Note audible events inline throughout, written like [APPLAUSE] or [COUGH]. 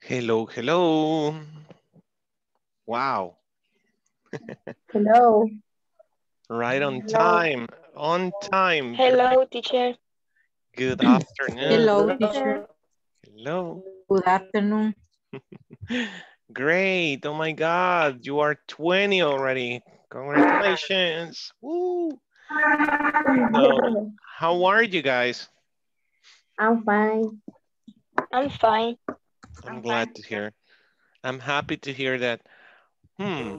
Hello, hello. Wow. Hello. Right on Hello. time, on time. Hello, teacher. Good afternoon. Hello, teacher. Hello. Good afternoon. [LAUGHS] Great. Oh my God, you are 20 already. Congratulations. Woo. So, how are you guys? I'm fine. I'm fine. I'm glad to hear. I'm happy to hear that. Hmm.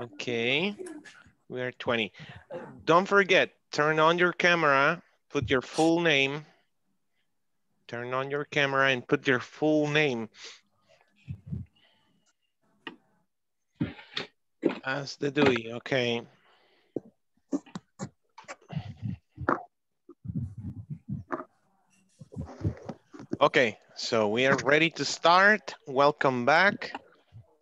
Okay. We are 20. Don't forget, turn on your camera, put your full name. Turn on your camera and put your full name. As the Dewey, okay. Okay, so we are ready to start. Welcome back.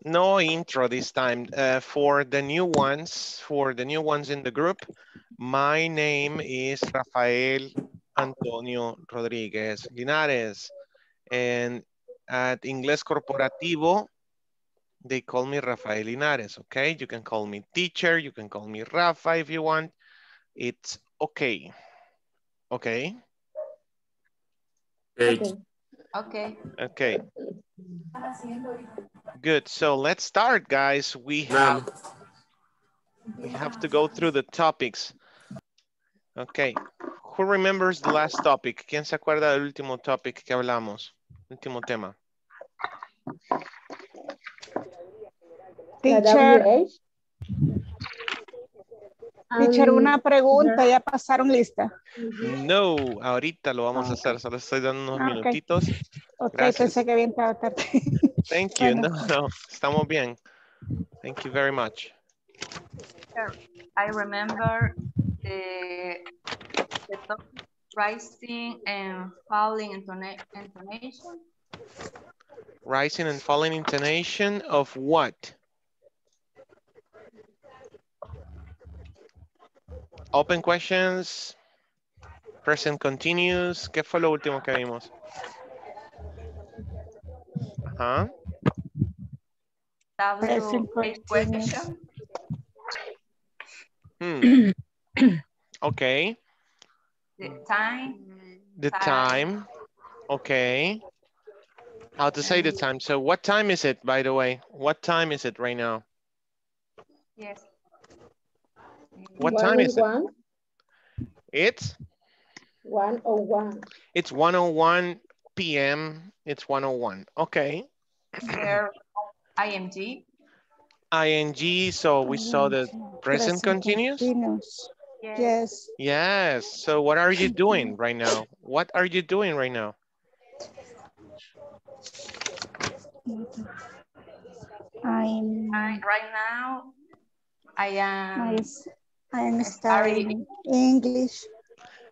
No intro this time. Uh, for the new ones, for the new ones in the group, my name is Rafael Antonio Rodriguez Linares. And at Inglés Corporativo, they call me Rafael Linares, okay? You can call me teacher, you can call me Rafa if you want. It's okay. Okay? Okay. Okay. Okay. Good. So let's start, guys. We have we have to go through the topics. Okay. Who remembers the last topic? ¿Quién se acuerda del último topic que hablamos? Último tema. La Teacher, WH. Teacher, una pregunta, ya pasaron lista. No, ahorita lo vamos a Ah, hacer. Solo estoy dando unos Ah, minutitos. Ok, Gracias. pensé que entrado tarde. [LAUGHS] Thank you. Bueno. No, no, estamos bien. Thank you very much. I remember the, the topic rising and falling intona- intonation. Rising and falling intonation of what? Open questions. Present continuous. ¿Qué fue lo último que vimos? Ajá. Present WH continuous. question. Hmm. [CLEARS THROAT] Okay. The time. The Time. time. Okay. How to say the time. So what time is it, by the way? What time is it right now? Yes. What one time is it? Oh one, It's One oh one. it's 101 p.m. It's 101. Okay. There, IMG. ing so we saw the present continuous continuous. Yes. Yes. yes so what are you doing right now what are you doing right now I'm, right now, I am I, I'm Studying. studying English.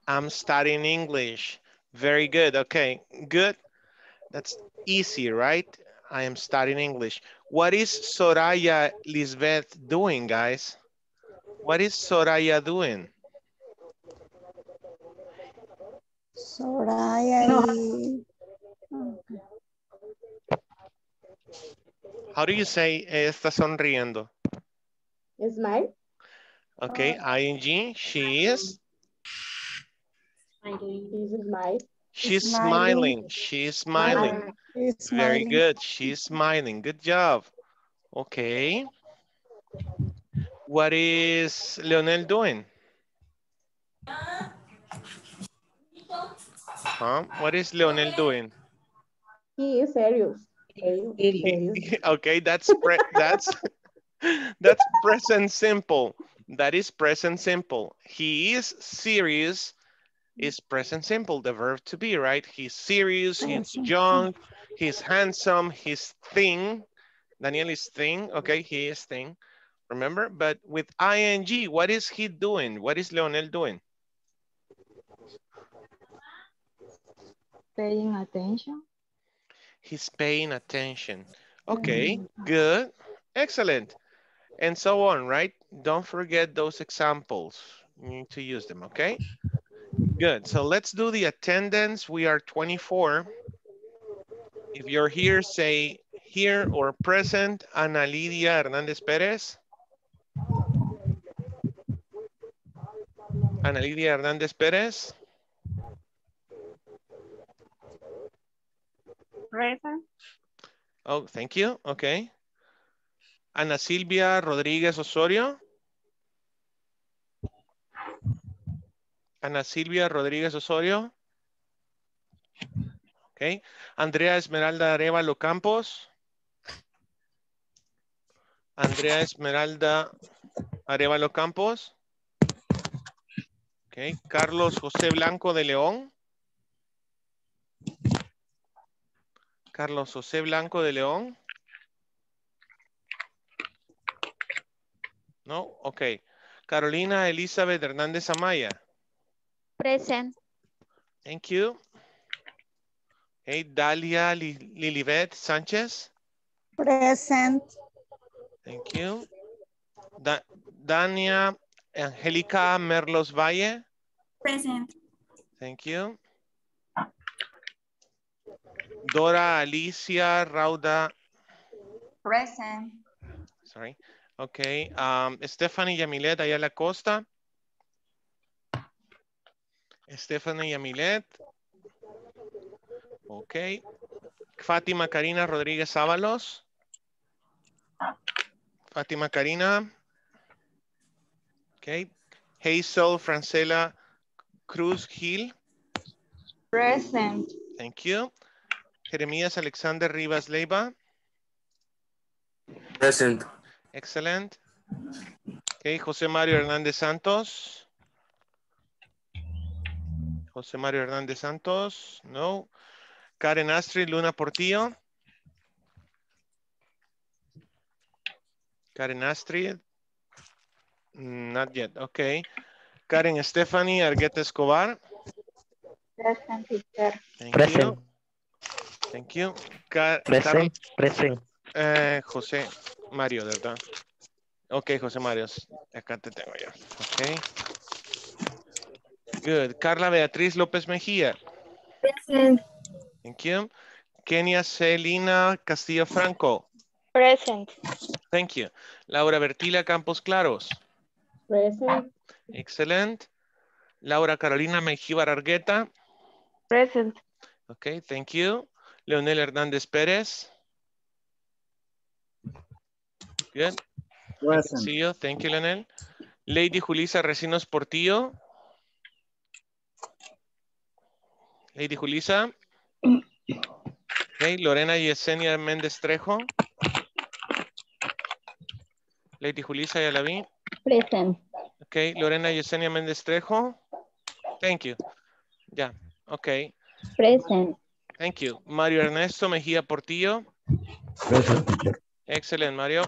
i'm studying english very good okay good that's easy right i am studying english what is soraya lisbeth doing guys what is soraya doing Soraya. y- Okay. how do you say eh, está sonriendo Smile. Okay ing she is This is smile. she's Smiling. smiling she's smiling It's Very smiling. good. She's smiling. Good job. Okay. What is Leonel doing? Huh? What is Leonel doing? He is serious. Serious. serious. [LAUGHS] okay, that's pre that's [LAUGHS] that's present simple. That is present simple. He is serious is present simple, the verb to be, right? He's serious, oh, he's young, he's handsome, he's thin. Daniel is thin, okay, he is thin. Remember, but with ing, what is he doing? What is Leonel doing? Paying attention. He's paying attention. Mm-hmm. Okay, good, excellent. And so on, right? Don't forget those examples. You need to use them, okay? Good, so let's do the attendance. We are 24 If you're here, say here or present. Ana Lidia Hernández Pérez. Ana Lidia Hernández Pérez. Present. Oh, thank you. Okay. Ana Silvia Rodríguez Osorio. Ana Silvia Rodríguez Osorio. Okay. Andrea Esmeralda Arevalo Campos. Andrea Esmeralda Arevalo Campos. Okay. Carlos José Blanco de León. Carlos José Blanco de León. No, ok. Carolina Elizabeth Hernández Amaya. Present. Thank you. Hey, Dalia Lilibet Sánchez. Present. Thank you. Da- Dania Angélica Merlos Valle. Present. Thank you. Dora Alicia Rauda. Present. Sorry. Okay. Um, Stephanie Yamilet Ayala Costa. Stephanie Yamilet. Okay. Fátima Karina Rodríguez Ábalos. Fátima Karina. Okay. Hazel Francela Cruz Gil. Present. Thank you. Jeremías Alexander Rivas Leiva. Present. Excellent. Okay, José Mario Hernández Santos. José Mario Hernández Santos. No. Karen Astrid Luna Portillo. Karen Astrid. Not yet. Okay. Karen Stephanie Argueta Escobar. Present, teacher. Thank Present. you. Thank you. Present, present. Eh, José Mario, ¿verdad? Ok, José Mario. Acá te tengo ya. Ok. Good. Carla Beatriz López Mejía. Present. Thank you. Kenia Celina Castillo Franco. Present. Thank you. Laura Bertila Campos Claros. Present. Excellent. Laura Carolina Mejíbar Argueta. Present. Ok, thank you. Leonel Hernández Pérez. Good. Can see you. Thank you, Leonel. Lady Julisa Recinos Portillo. Lady Julisa. Okay, Lorena Yesenia Méndez Trejo. Lady Julisa, ya la vi. Present. Ok, Lorena Yesenia Méndez Trejo. Thank you. Ya, ok. Present. Thank you. Mario Ernesto Mejía Portillo. Present. Excellent, Mario.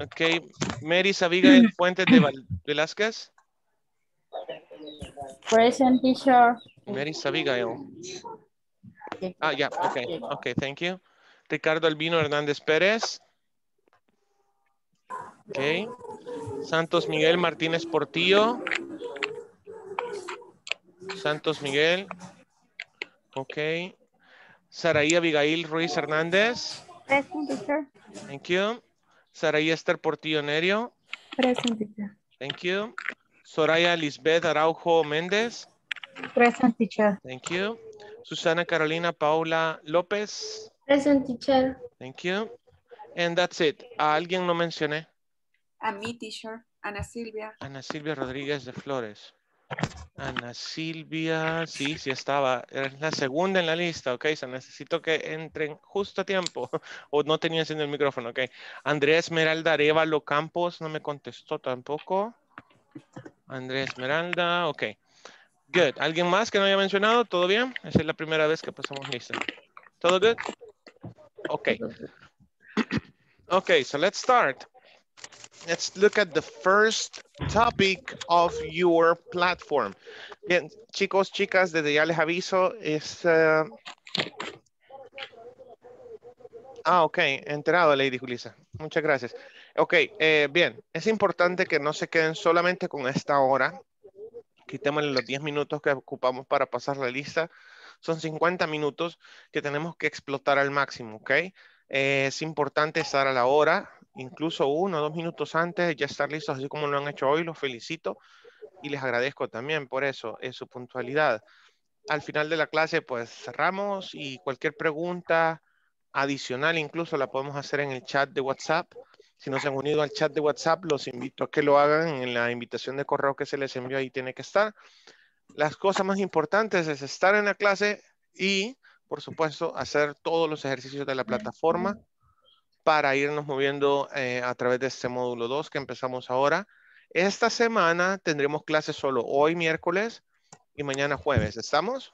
Ok. Mary Abigail Fuentes de Velázquez. Present, teacher. Mary Abigail. Ah, ya, ok. Ok, thank you. Ricardo Albino Hernández Pérez. Ok. Santos Miguel Martínez Portillo. Santos Miguel. Ok. Saraí Abigail Ruiz Hernández. Present, teacher. Thank you. Saraí Esther Portillo Nerio. Present, teacher. Thank you. Soraya Lisbeth Araujo Méndez. Present, teacher. Thank you. Susana Carolina Paula López. Present, teacher. Thank you. And that's it. ¿A alguien no mencioné? A mi teacher. Ana Silvia. Ana Silvia Rodríguez de Flores. Ana Silvia, sí, sí estaba. Es la segunda en la lista, ok. So necesito que entren justo a tiempo. [LAUGHS] O no tenía encendido el micrófono, ok. Andrea Esmeralda Arevalo Campos no me contestó tampoco. Andrea Esmeralda, ok. Good. ¿Alguien más que no haya mencionado? ¿Todo bien? Esa es la primera vez que pasamos lista. ¿Todo good? Ok. Okay, so let's start. Let's look at the first topic of your platform. Bien, chicos, chicas, desde ya les aviso, es... eh, Ah, ok, enterado, Lady Julisa. Muchas gracias. Ok, eh, bien, es importante que no se queden solamente con esta hora. Quitémosle los 10 minutos que ocupamos para pasar la lista. Son 50 minutos que tenemos que explotar al máximo, ¿ok? Eh, es importante estar a la hora, incluso uno o dos minutos antes, ya estar listos, así como lo han hecho hoy, los felicito y les agradezco también por eso, es su puntualidad. Al final de la clase, pues cerramos y cualquier pregunta adicional incluso la podemos hacer en el chat de WhatsApp. Si no se han unido al chat de WhatsApp, los invito a que lo hagan en la invitación de correo que se les envió, ahí tiene que estar. Las cosas más importantes es estar en la clase y, por supuesto, hacer todos los ejercicios de la plataforma para irnos moviendo eh, a través de este módulo 2 que empezamos ahora. Esta semana tendremos clases solo hoy miércoles y mañana jueves. ¿Estamos?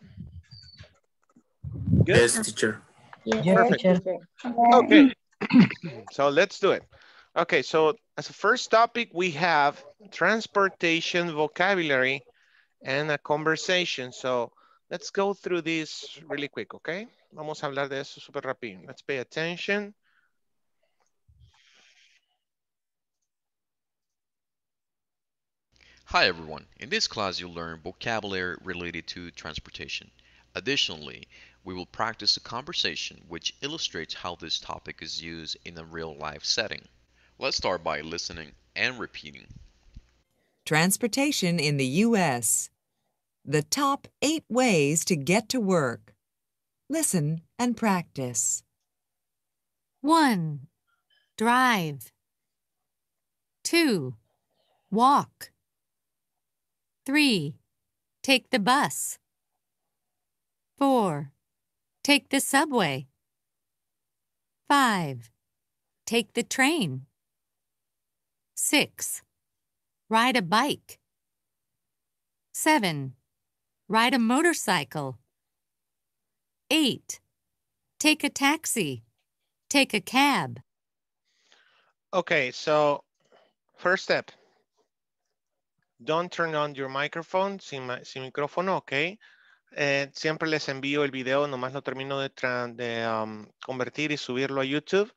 Good? Yes, teacher. Yes, teacher. Okay, so let's do it. Okay, so as a first topic, we have transportation vocabulary and a conversation. So let's go through this really quick, okay? Vamos a hablar de eso súper rápido. Let's pay attention. Hi everyone, in this class you'll learn vocabulary related to transportation. Additionally, we will practice a conversation which illustrates how this topic is used in a real life setting. Let's start by listening and repeating. Transportation in the U.S. The top eight ways to get to work. Listen and practice. 1. Drive. 2. Walk. 3. Take the bus. 4. Take the subway. 5. Take the train. 6. Ride a bike. 7. Ride a motorcycle. 8. Take a taxi. Take a cab. Okay, so first step. Don't turn on your microphone sin, sin micrófono, ok. Eh, siempre les envío el video, nomás lo termino de, de, um, convertir y subirlo a YouTube.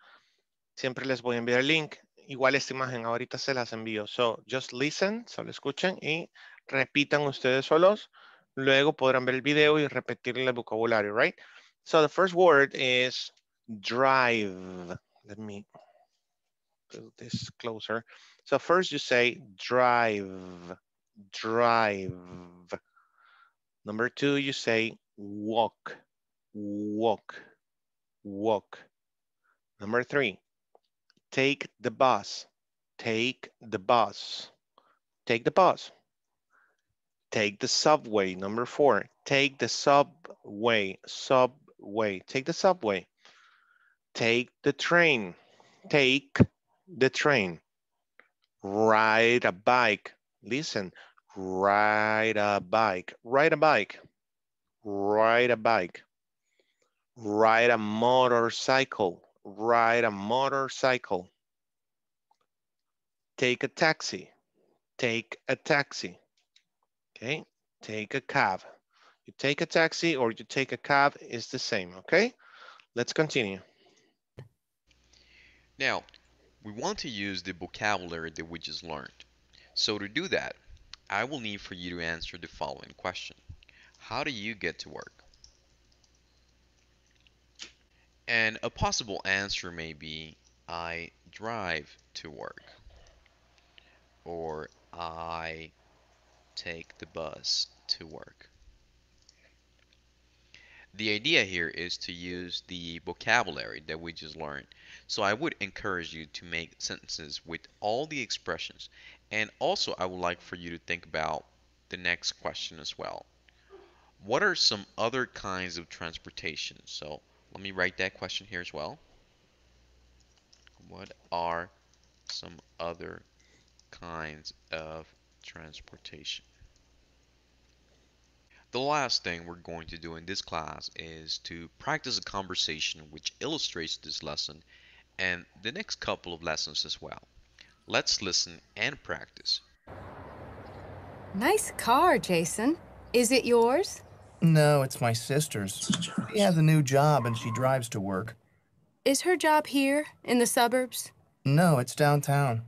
Siempre les voy a enviar el link. Igual esta imagen ahorita se las envío. So, just listen, solo escuchen y repitan ustedes solos. Luego podrán ver el video y repetir el vocabulario, right? So the first word is drive. Let me put this closer. So first you say drive, drive. Number two, you say walk, walk, walk. Number three, take the bus, take the bus, take the bus. Take the subway, number four, take the subway, subway, take the subway. Take the train, take the train. Ride a bike, listen, ride a bike, ride a bike, ride a bike. Ride a motorcycle, ride a motorcycle. Take a taxi, take a taxi. Okay, take a cab. You take a taxi or you take a cab is the same, okay? Let's continue. Now, we want to use the vocabulary that we just learned. So to do that, I will need for you to answer the following question. How do you get to work? And a possible answer may be, I drive to work. Or I take the bus to work. The idea here is to use the vocabulary that we just learned. So I would encourage you to make sentences with all the expressions. And also I would like for you to think about the next question as well. What are some other kinds of transportation? So let me write that question here as well. What are some other kinds of transportation? The last thing we're going to do in this class is to practice a conversation which illustrates this lesson and the next couple of lessons as well. Let's listen and practice. Nice car, Jason. Is it yours? No, it's my sister's. She has a new job and she drives to work. Is her job here in the suburbs? No, it's downtown.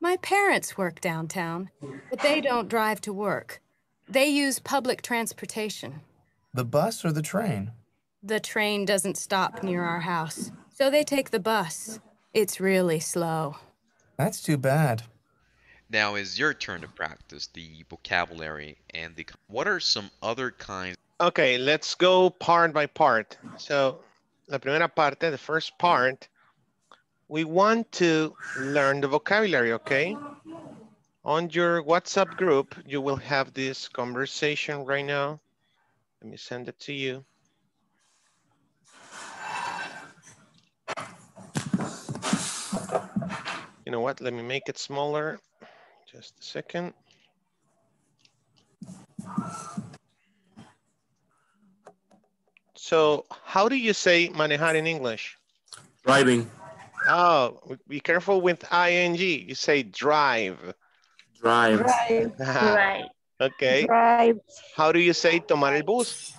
My parents work downtown, but they don't drive to work. They use public transportation. The bus or the train? The train doesn't stop near our house, so they take the bus. It's really slow. That's too bad. Now it's your turn to practice the vocabulary and the. What are some other kinds? Okay, let's go part by part. So, la primera parte, the first part, we want to learn the vocabulary, okay? On your WhatsApp group, you will have this conversation right now. Let me send it to you. You know what? Let me make it smaller. Just a second. So how do you say manejar in English? Driving. Oh, be careful with ing. You say drive. Drive. Drive. Right. [LAUGHS] okay. Drive. How do you say tomar el bus?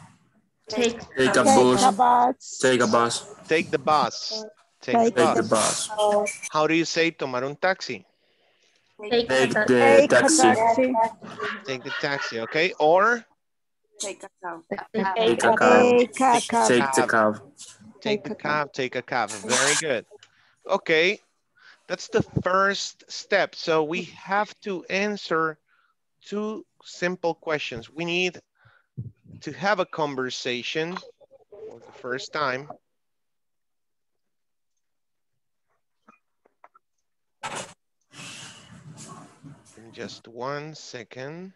Take Take a Take a bus. bus. Take a bus. Take the bus. Take Take the Take the bus. bus. How do you say tomar un taxi? Take Take the Take a taxi. taxi. Take the taxi, okay? Or take a cab. Take a cab. Take a cab. Take the cab. take the cab, take a cab. Very good. Okay, that's the first step. So we have to answer two simple questions. We need to have a conversation for the first time. Just one second.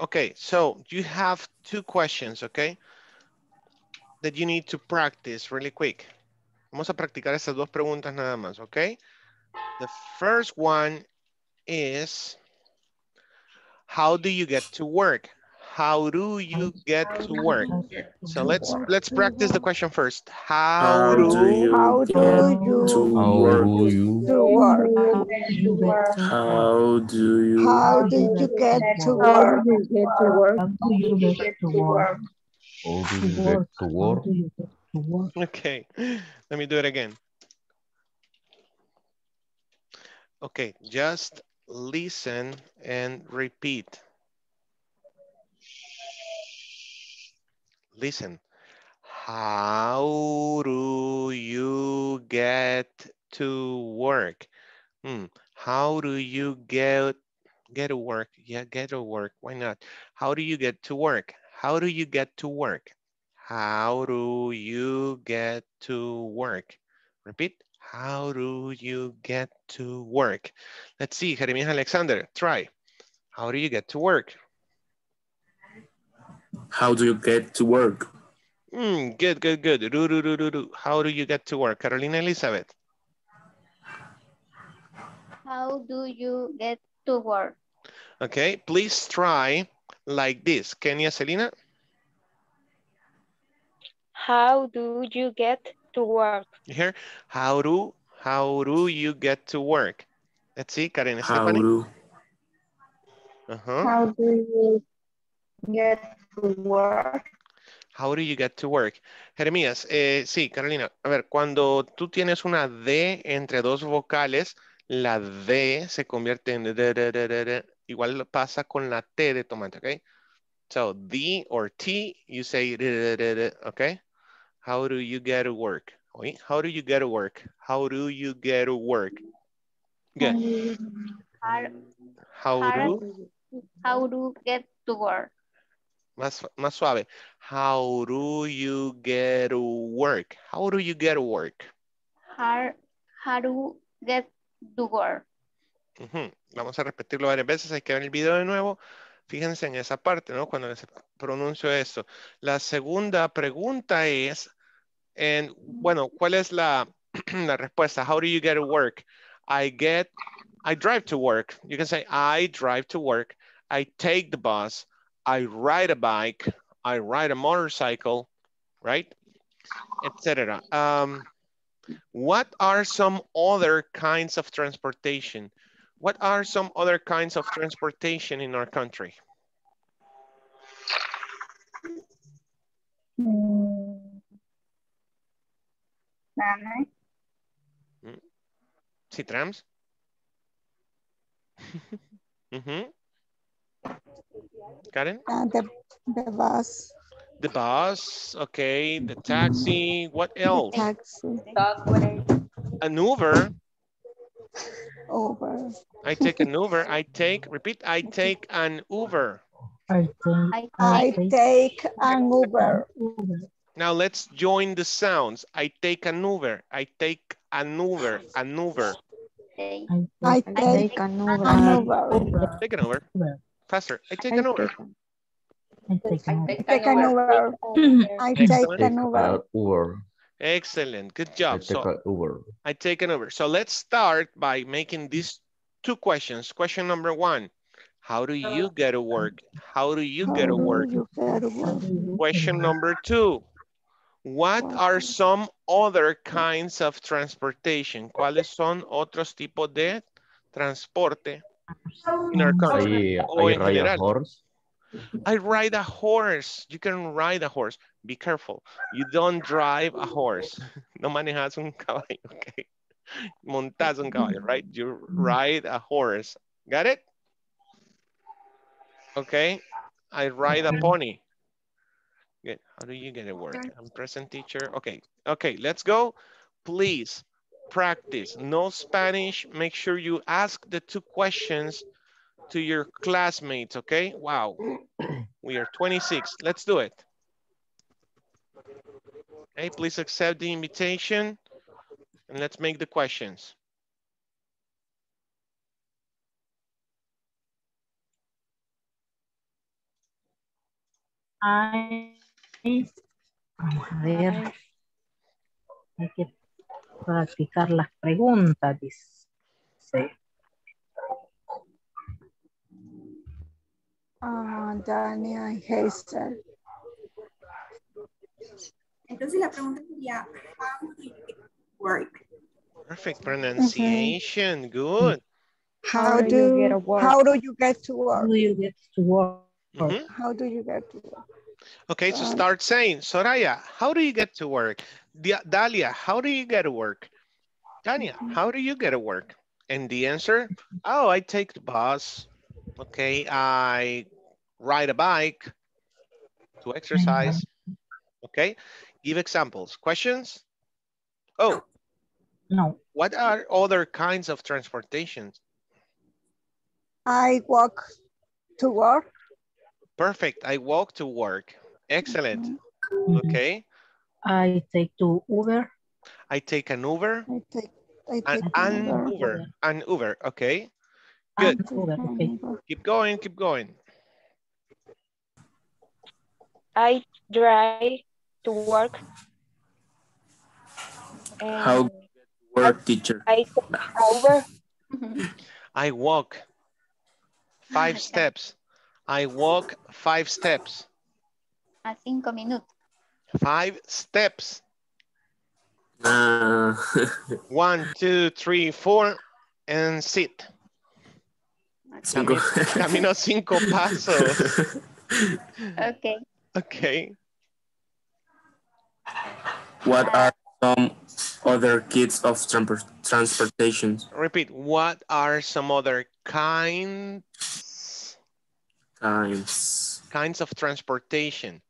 Okay, so you have two questions, okay? That you need to practice really quick. Vamos a practicar esas dos preguntas nada más, okay? The first one is, how do you get to work? How do you get to work? So let's let's practice the question first. How How do do you How do you to How work? do you? to work? How do you How did you get to work? How do you get to work? Okay, let me do it again. Okay, just listen and repeat. Listen. How do you get to work? Hmm. How do you get get to work? Yeah, get to work. Why not? How do you get to work? How do you get to work? How do you get to work? Repeat. How do you get to work? Let's see, Jeremias Alexander, try. How do you get to work? How do you get to work? Mm, good, good, good. Do, do, do, do, do. How do you get to work? Carolina Elizabeth. How do you get to work? Okay, please try like this. Kenia Celina. How do you get to work? You hear? How do, how do you get to work? Let's see, Karen How Estefani. do Uh-huh. How do you get to work? How do you get to work? Jeremías, eh, sí, Carolina. A ver, cuando tú tienes una D entre dos vocales, la D se convierte en D, D, D, D, D. Igual pasa con la T de tomate, ¿ok? So, D or T, you say D, D, D, D, ¿ok? How do you get to work? How do you get to work? How do you get to work? Good. How, How how, do, how do get to work? Más, más suave. How do you get to work? How do you get to work? How, how do get to work? Vamos a repetirlo varias veces, hay que ver el video de nuevo. Fíjense en esa parte, ¿no? Cuando les pronuncio esto. La segunda pregunta es, en, bueno, ¿cuál es la, [CLEARS THROAT] la respuesta? How do you get to work? I get, I drive to work. You can say, I drive to work. I take the bus. I ride a bike. I ride a motorcycle, right? Etc. Um, what are some other kinds of transportation? What are some other kinds of transportation in our country? Sí, trams. Mhm. Karen? Uh, the, the bus, The bus, okay, the taxi, what else? taxi, An Uber, Uber. I take an Uber, I take, repeat, I take an Uber. I take, I take an Uber. Now let's join the sounds. I take an Uber, I take an Uber, an Uber. I take an Uber. Take an Uber, faster, I take an over. I take an I take an Uber. [LAUGHS] I take an Uber. Uh, Uber. Excellent, good I job. take So a Uber. I take an over. So let's start by making these two questions. Question number one, how do you get to work? How do you get to? You get to work. Question number two, what are some other kinds of transportation? ¿Cuáles son otros tipos de transporte in our country? Ahí, O ahí en ride a horse. I ride a horse. You can ride a horse. Be careful. You don't drive a horse. No manejas un caballo, [LAUGHS] okay? Montas un caballo, right? You ride a horse. Got it? Okay. I ride a pony. Good. How do you get it work? I'm present teacher. Okay. Okay, let's go. Please practice. No Spanish. Make sure you ask the two questions to your classmates, okay? Wow, [CLEARS THROAT] we are 26. Let's do it. Okay, please accept the invitation and let's make the questions. Ay, vamos a ver. Hay que practicar las preguntas, dice. Ah, Dani and Hazel. Entonces la pregunta sería, how do you work? Perfect pronunciation, good. How do how do you get to work? How do you get to work? Mhm. How do you get to work? Okay, so start saying, Soraya, how do you get to work? Dalia, how do you get to work? Tanya, mm-hmm. how do you get to work? And the answer, oh, I take the bus. Okay, I ride a bike to mm-hmm. exercise. Okay, give examples. Questions? Oh, No. what are other kinds of transportations? I walk to work. Perfect, I walk to work. Excellent. Mm-hmm. Okay, I take to Uber. I take an Uber. I take I take an Uber. Uber, an Uber, okay. and Good. Uber, okay. Keep going, keep going. I drive to work. How And work teacher? I take over. [LAUGHS] I walk five [LAUGHS] steps. I walk five steps. A cinco minutos. Five steps. Uh, [LAUGHS] One, two, three, four, and sit. cinco. Camino, camino cinco pasos. [LAUGHS] Okay. Okay. what are some other kids of transpor- transportation? Repeat. What are some other kinds Kinds. kinds of transportation?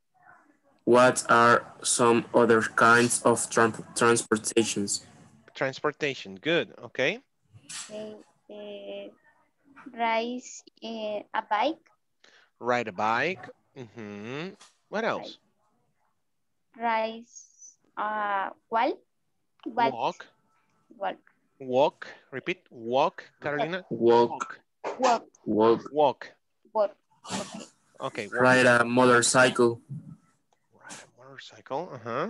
What are some other kinds of tran- transportations? Transportation. Good. Okay. Eh, eh, rise eh, a bike. Ride a bike. hmm What else? Rise uh, ¿cuál? What? Walk. Walk. Walk. Repeat. Walk. Carolina. Walk. Walk. Walk. Walk. Walk. Okay. walk. Ride a motorcycle. Ride motorcycle. Uh-huh.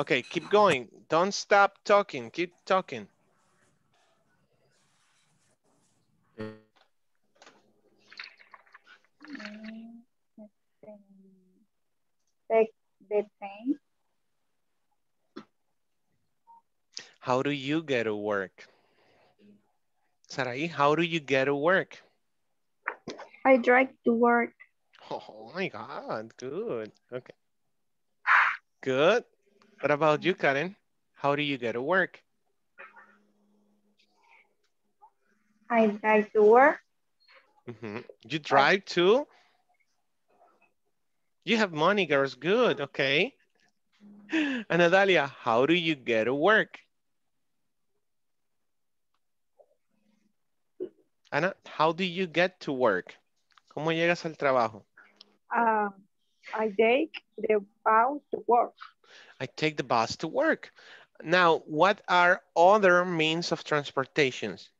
Okay, keep going. Don't stop talking. Keep talking. Take the train. How do you get to work? Sarai, how do you get to work? I drive to work. Oh my God, good. Okay. Good. What about you, Karen? How do you get to work? I drive to work. Mhm. You drive too? You have money, girls. Good. Okay. [GASPS] And Natalia, how do you get to work? Ana, how do you get to work? ¿Cómo llegas al trabajo? Uh, I take the bus to work. I take the bus to work. Now, what are other means of transportations?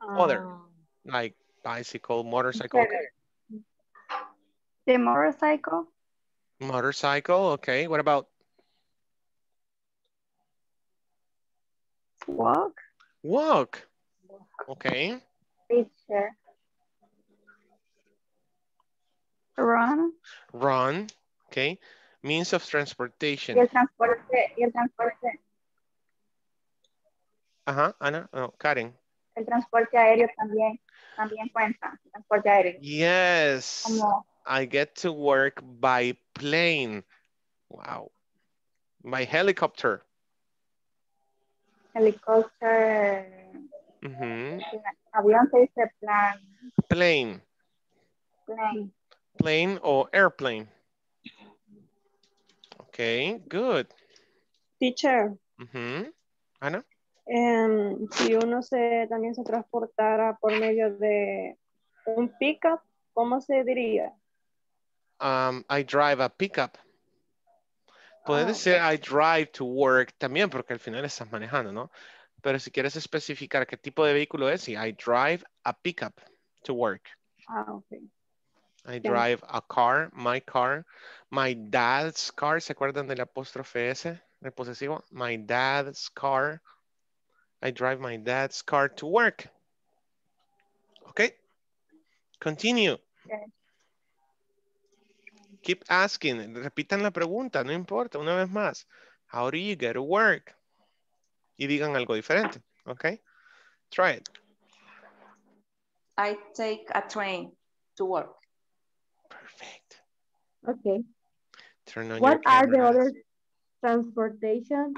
Other, Um, like bicycle, motorcycle, The motorcycle. motorcycle. Okay. What about Walk. walk? Okay. Picture. Run. Run. Okay. Means of transportation. el transporte. El transporte. Ajá, Ana, no, Karen. El transporte aéreo también. También cuenta. Transporte aéreo. Yes. Como I get to work by plane. Wow. By helicopter. helicóptero. Mhm. Avión se dice plan. Plane. Plane. Plane or airplane. Okay, good. teacher, Mhm. Ana? em, si uno se también se transportara por medio de un pickup, ¿cómo se diría? Um, I drive a pickup. Puedes Ah, decir I drive to work también porque al final estás manejando, ¿no? Pero si quieres especificar qué tipo de vehículo es, sí, I drive a pickup to work. Ah, ok. I drive a car, my car, my dad's car. ¿Se acuerdan del apóstrofe S, del posesivo? My dad's car. I drive my dad's car to work. Okay. Continue. Okay. Keep asking. Repitan la pregunta, no importa, una vez más. How do you get to work? Y digan algo diferente. Okay. Try it. I take a train to work. Perfect. Okay. Turn on What your are the other transportation?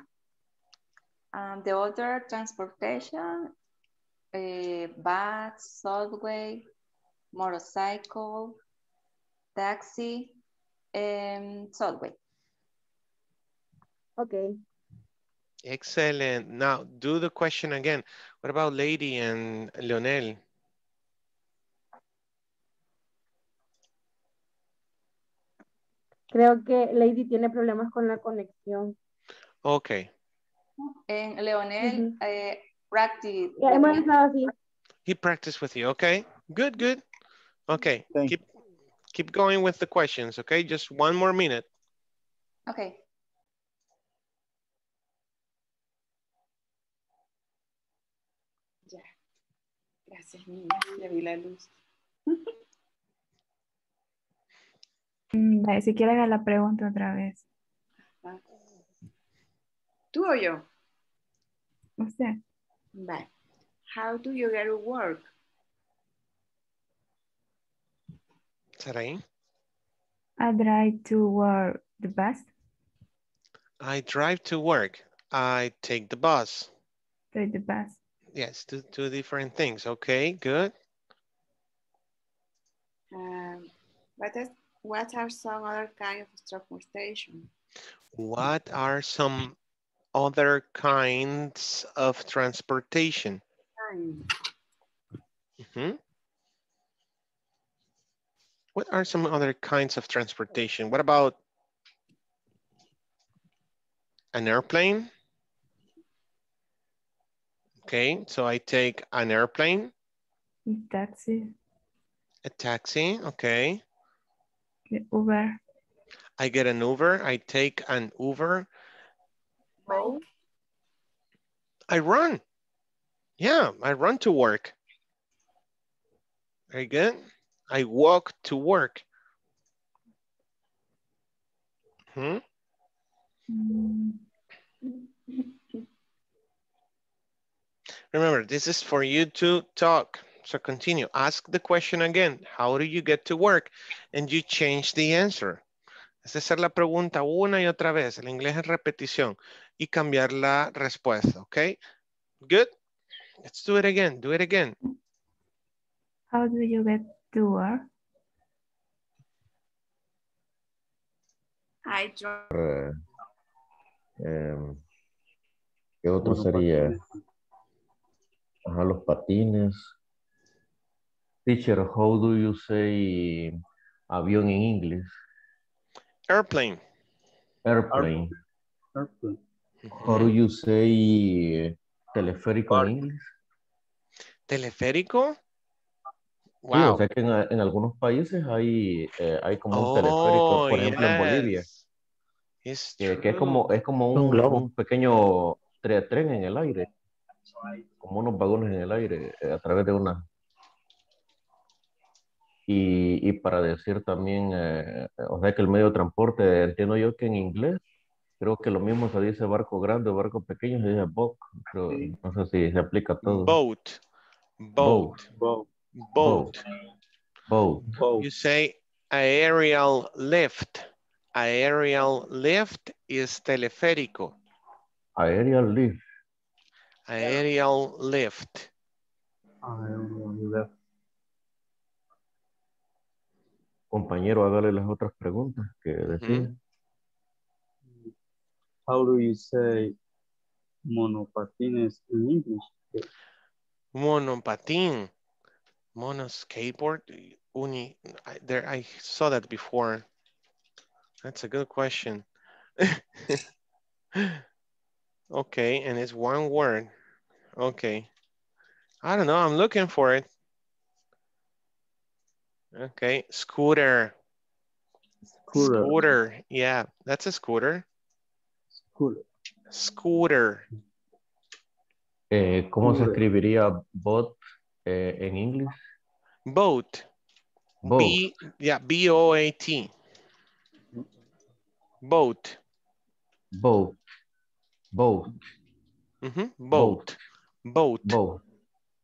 Um, the other transportation, uh, bus, subway, motorcycle, taxi, and subway. Okay. Excellent. Now do the question again. What about Lady and Leonel? Creo que Lady tiene problemas con la conexión. Okay. And Leonel uh, practice. Hemos estado así. He practiced with you. Okay. Good, good. Okay. Keep keep going with the questions. Okay. Just one more minute. Okay. Ya. Gracias, niña. Ya vi la luz. [LAUGHS] Mm, vale, Si quiere haga la pregunta otra vez. ¿Tú o yo? Usted. Vale. How do you get to work? Sarai? I drive to work the bus. I drive to work. I take the bus. Take the bus. Yes, two, two different things. Okay, good. Um, what, is, what are some other kind of transportation? What are some other kinds of transportation? Kind. Mhm. What are some other kinds of transportation? What about an airplane? Okay, so I take an airplane, Taxi. a taxi, okay. Uber. I get an Uber, I take an Uber, Boat. I run. Yeah, I run to work. Very good. I walk to work. Hmm? Mm, Remember, this is for you to talk. So continue. Ask the question again. How do you get to work? And you change the answer. Es hacer la pregunta una y otra vez. El inglés es repetición y cambiar la respuesta. ¿Ok? Good? Let's do it again. Do it again. How do you get to work? I drive. Em, ¿Qué otro sería? Ajá, los patines. Teacher, how do you say avión en inglés? Airplane. Airplane. How do you say teleférico en inglés? ¿Teleférico? Sí, Wow. o sea que en, en algunos países hay, eh, hay como un teleférico, Oh, por ejemplo en Bolivia, yes. It's que, que es true. como, es como un, un pequeño tre- tren en el aire, como unos vagones en el aire eh, a través de una... Y, y para decir también, eh, o sea que el medio de transporte, entiendo yo que en inglés, creo que lo mismo se dice barco grande o barco pequeño, se dice boat, creo, no sé si se aplica a todo. Boat. Boat. Boat. Boat. Boat. You say aerial lift. Aerial lift is teleférico. Aerial lift. Aerial lift. Compañero, hágale las otras preguntas que decía. How do you say monopatines in English? Monopatín. Mono skateboard. Uni. I, there, I saw that before. That's a good question. [LAUGHS] okay, and it's one word. Okay. I don't know. I'm looking for it. Okay, scooter. Scooter. Scooter. Yeah, that's a scooter. Scooter. Scooter. Eh, ¿Cómo se escribiría bot eh, en inglés? Boat. Boat. B, yeah, B-O-A-T. Boat. Boat. Boat. Mhm, Boat. Boat. Boat.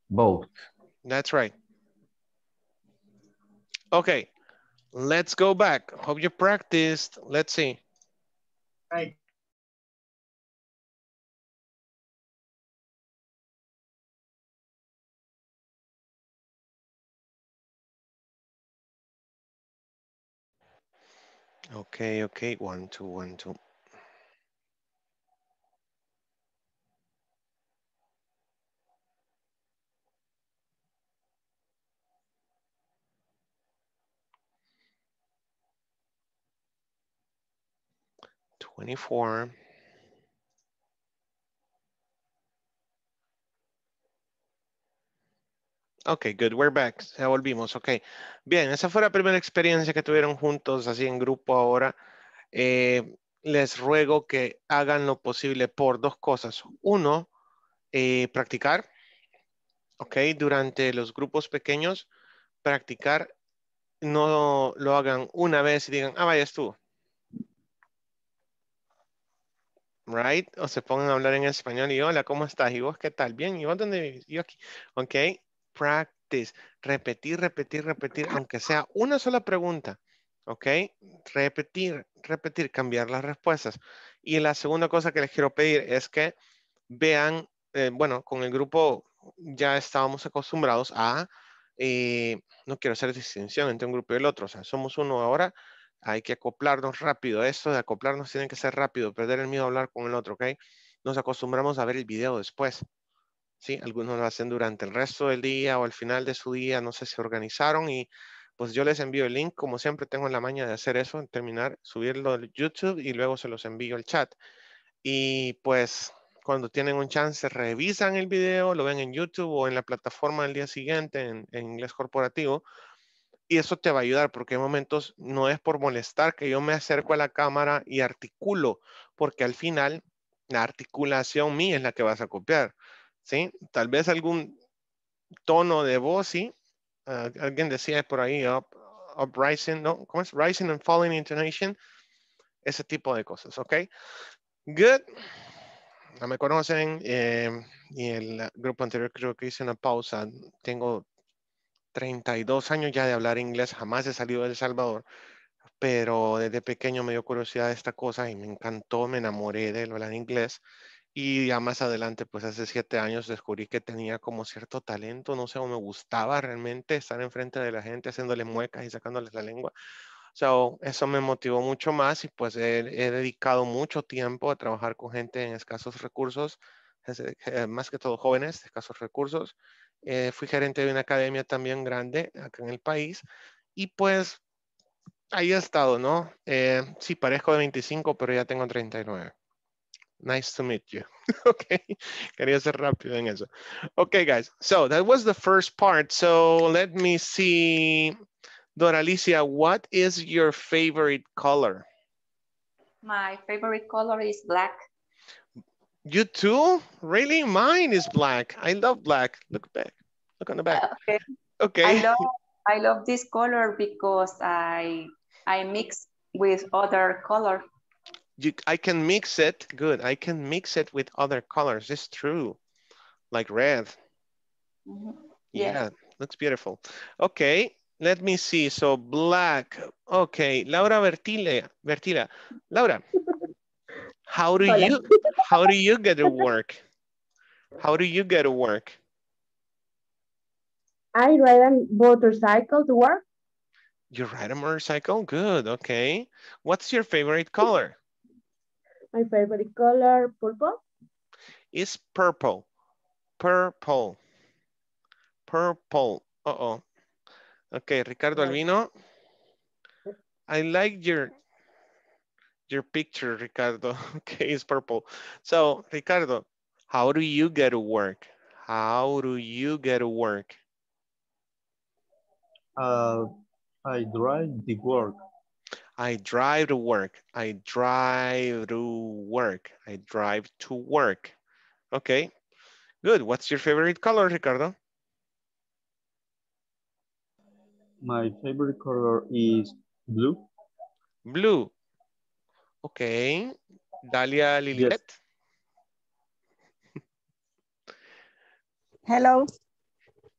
Boat. That's right. Okay, let's go back. Hope you practiced. Let's see. Right. Okay, okay, one, two, one, two. Twenty-four. Ok, good, we're back. Ya volvimos, ok. Bien, esa fue la primera experiencia que tuvieron juntos, así en grupo ahora. Eh, les ruego que hagan lo posible por dos cosas. Uno, eh, practicar, ok, durante los grupos pequeños, practicar, no lo hagan una vez y digan, ah, vaya, estuvo. Right? O se pongan a hablar en español y hola, ¿cómo estás? ¿Y vos qué tal? Bien, ¿y vos dónde vivís? Yo aquí. Ok, practice. Repetir, repetir, repetir, aunque sea una sola pregunta. Ok, repetir, repetir, cambiar las respuestas. Y la segunda cosa que les quiero pedir es que vean, eh, bueno, con el grupo ya estábamos acostumbrados a, eh, no quiero hacer distinción entre un grupo y el otro, o sea, somos uno ahora, hay que acoplarnos rápido. Esto de acoplarnos tiene que ser rápido, perder el miedo a hablar con el otro, ¿ok? Nos acostumbramos a ver el video después. ¿sí? Algunos lo hacen durante el resto del día o al final de su día, no sé, se organizaron y pues yo les envío el link, como siempre tengo la maña de hacer eso, terminar, subirlo a YouTube y luego se los envío el chat. Y pues cuando tienen un chance, revisan el video, lo ven en YouTube o en la plataforma del día siguiente en, en inglés corporativo. Y eso te va a ayudar porque en momentos no es por molestar que yo me acerco a la cámara y articulo, porque al final la articulación mía es la que vas a copiar. ¿sí? Tal vez algún tono de voz, ¿sí? Uh, alguien decía por ahí, up, uprising, ¿no? ¿Cómo es? Rising and falling intonation. Ese tipo de cosas, ¿ok? Good. No me conocen. Eh, y el grupo anterior creo que hice una pausa. Tengo 32 años ya de hablar inglés. Jamás he salido de El Salvador. Pero desde pequeño me dio curiosidad esta cosa y me encantó, me enamoré de hablar inglés. Y ya más adelante, pues hace siete años descubrí que tenía como cierto talento, no sé, o me gustaba realmente estar enfrente de la gente haciéndole muecas y sacándoles la lengua. So, eso me motivó mucho más y pues he, he dedicado mucho tiempo a trabajar con gente en escasos recursos, eh, más que todo jóvenes de escasos recursos. Eh, fui gerente de una academia también grande acá en el país y pues ahí he estado, ¿no? Eh, sí, parezco de 25, pero ya tengo 39. Nice to meet you. [LAUGHS] okay, quería ser rápido en eso. Okay, guys, so that was the first part. So let me see. Dora Alicia, what is your favorite color? My favorite color is black. You too? Really? Mine is black. I love black. Look back. Look on the back. Okay. Okay. I love I love this color because I I mix with other color. You, I can mix it. Good. I can mix it with other colors. It's true. Like red. Mm -hmm. Yeah. yeah, looks beautiful. Okay, let me see. So black. Okay, Laura Bertila. Bertila. Laura, how do Hola. you how do you get to work? How do you get to work? I ride a motorcycle to work. You ride a motorcycle? Good. Okay. What's your favorite color? My favorite color, purple. Is purple. Purple. Purple. Uh-oh. Okay, Ricardo Albino. I like your your picture, Ricardo. [LAUGHS] Okay, it's purple. So, Ricardo, how do you get to work? How do you get to work? Uh, I drive the work. I drive to work. I drive to work. I drive to work. Okay, good. What's your favorite color, Ricardo? My favorite color is blue. Blue. Okay. Dalia Lilibet. Hello.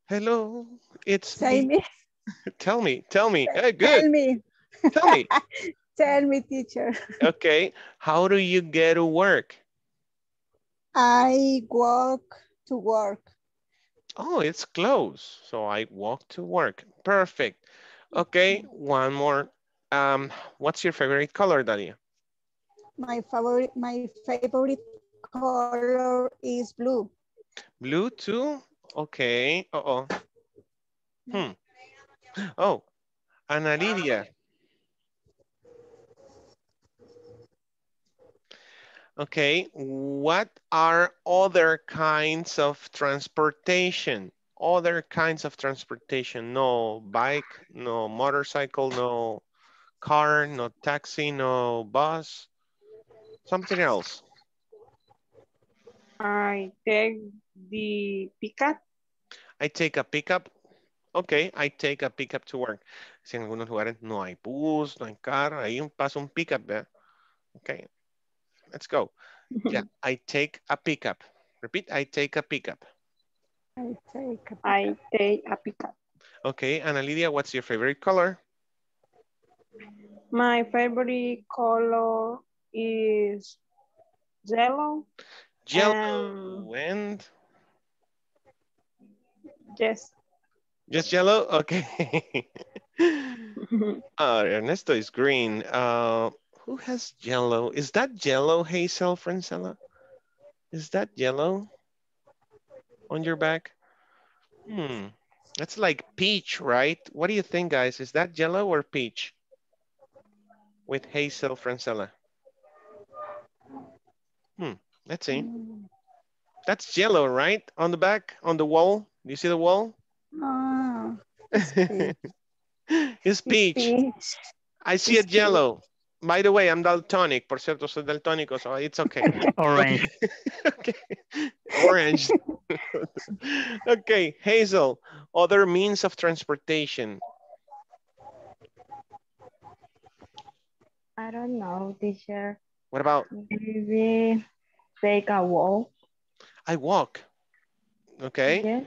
Hello. It's Say me. [LAUGHS] Tell me. Tell me. Hey, Tell good. me. Tell me. [LAUGHS] Tell me, teacher. Okay. How do you get to work? I walk to work. Oh, it's close. So I walk to work. Perfect. Okay, one more. Um, what's your favorite color, Dalia? My favorite, my favorite color is blue. Blue too? Okay. Uh-oh. Hmm. Oh, Ana Lidia. Okay, what are other kinds of transportation? Other kinds of transportation, no bike, no motorcycle, no car, no taxi, no bus, something else. I take the pickup. I take a pickup. Okay, I take a pickup to work. Si en algunos lugares no hay bus, no hay carro, ahí pasa un pickup, ¿verdad? Okay, let's go. [LAUGHS] Yeah, I take a pickup. Repeat, I take a pickup. I take a I take a pickup. Okay, Ana Lidia, what's your favorite color? My favorite color is yellow. Yellow and Yes. just yellow? Okay. uh, [LAUGHS] Ernesto is green. Uh, who has yellow? Is that yellow, Hazel Francella? Is that yellow on your back? Hmm, that's like peach, right? What do you think, guys? Is that yellow or peach? With Hazel Francella. Hmm, let's see. That's yellow, right? On the back, on the wall. Do you see the wall? Ah, it's [LAUGHS] peach. I see it yellow. By the way, I'm daltonic. Por cierto, soy daltónico, so it's okay. [LAUGHS] Orange. [LAUGHS] okay. Orange. okay, Hazel, other means of transportation. I don't know, teacher. What about Maybe take a walk. I walk? Okay. Yes.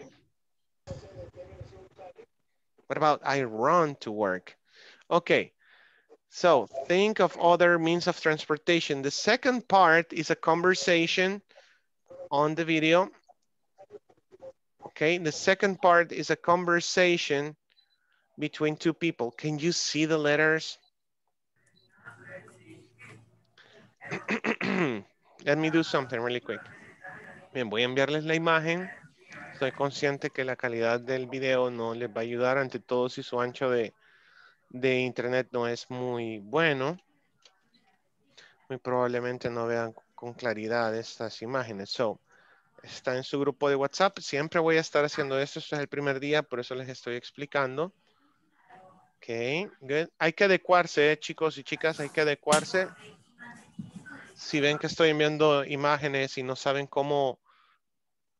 What about I run to work? Okay. So think of other means of transportation. The second part is a conversation on the video. Okay, the second part is a conversation between two people. Can you see the letters? [CLEARS THROAT] Let me do something really quick. Bien, voy a enviarles la imagen. Estoy consciente que la calidad del video no les va a ayudar, ante todo si su ancho de, de internet no es muy bueno. Muy probablemente no vean con claridad estas imágenes. So, está en su grupo de WhatsApp. Siempre voy a estar haciendo esto. Este es el primer día, por eso les estoy explicando. Ok, good. Hay que adecuarse, eh, chicos y chicas, hay que adecuarse. Si ven que estoy enviando imágenes y no saben cómo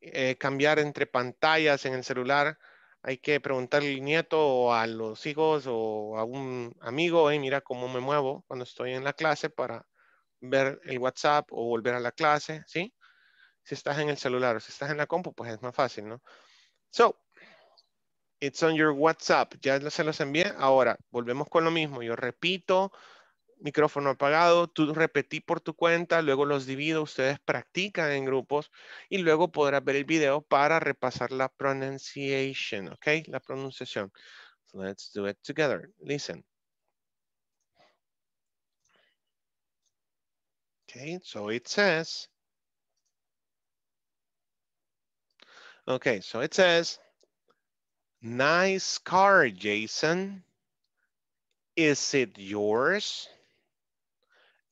eh, cambiar entre pantallas en el celular, hay que preguntarle al nieto o a los hijos o a un amigo, hey, mira cómo me muevo cuando estoy en la clase para ver el WhatsApp o volver a la clase, ¿sí? Si estás en el celular o si estás en la compu, pues es más fácil, ¿no? So, it's on your WhatsApp. Ya se los envié. Ahora, volvemos con lo mismo. Yo repito, micrófono apagado, tú repetí por tu cuenta, luego los divido, ustedes practican en grupos y luego podrás ver el video para repasar la pronunciation, ¿ok? La pronunciación. So let's do it together. Listen. Okay, so it says, okay, so it says, nice car, Jason. Is it yours?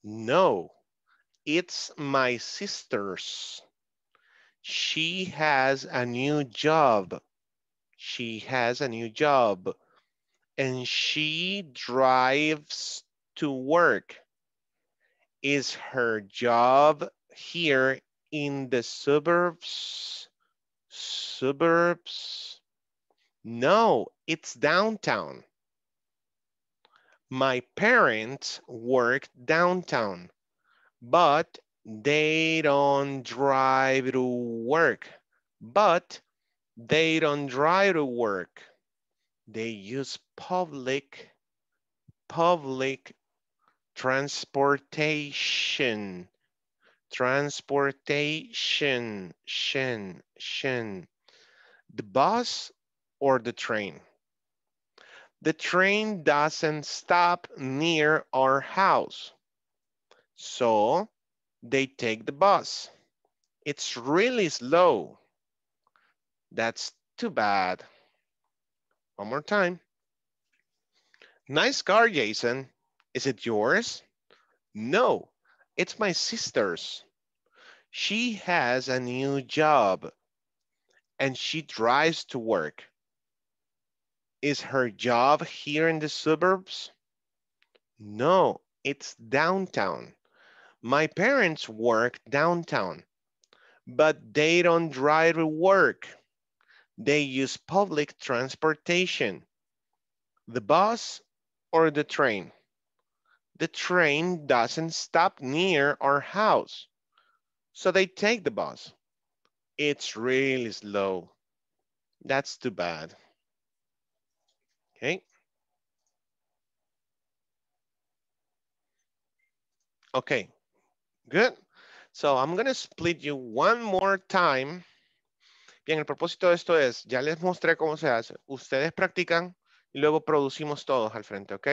No, it's my sister's. She has a new job. She has a new job and she drives to work. Is her job here in the suburbs? Suburbs? No, it's downtown. My parents work downtown, but they don't drive to work. But they don't drive to work. They use public, public transportation. Transportation, shin, shin. The bus or the train? The train doesn't stop near our house. So they take the bus. It's really slow. That's too bad. One more time. Nice car, Jason. Is it yours? No, it's my sister's. She has a new job and she drives to work. Is her job here in the suburbs? No, it's downtown. My parents work downtown, but they don't drive to work. They use public transportation. The bus or the train? The train doesn't stop near our house. So they take the bus. It's really slow. That's too bad. Okay. Okay, good. So I'm going to split you one more time. Bien, el propósito de esto es, ya les mostré cómo se hace. Ustedes practican y luego producimos todos al frente, ¿ok?